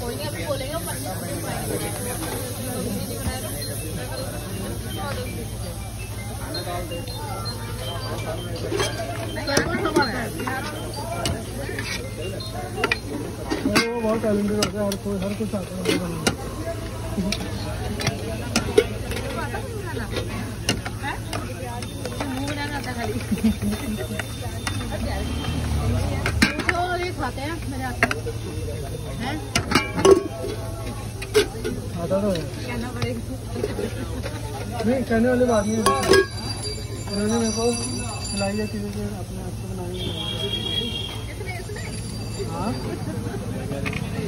कोई नहीं अभी बोलेंगे बहुत टैलेंटेड होता है, हर कोई हर कुछ आता है ये खाते तो नहीं, कहने वाली बात नहीं है। उन्होंने मेरे को खिलाई है चीज़ें, अपने हाथ से बनाई हैं।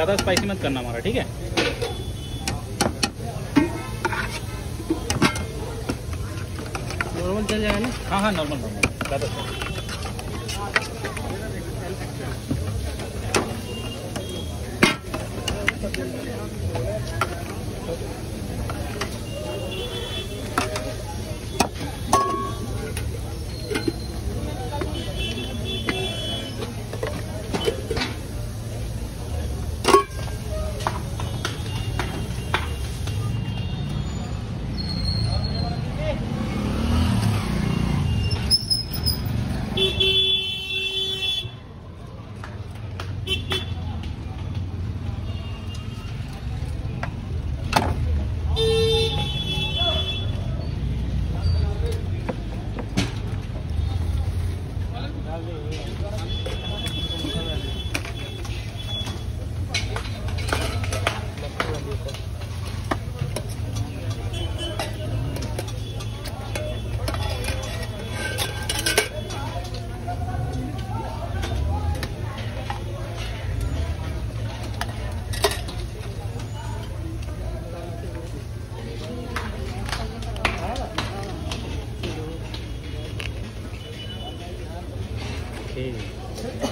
ज़्यादा स्पाइसी मत करना हमारा ठीक है? नॉर्मल चल जाएगा ना? हाँ हाँ नॉर्मल नॉर्मल ज़्यादा Beep, beep. Okay.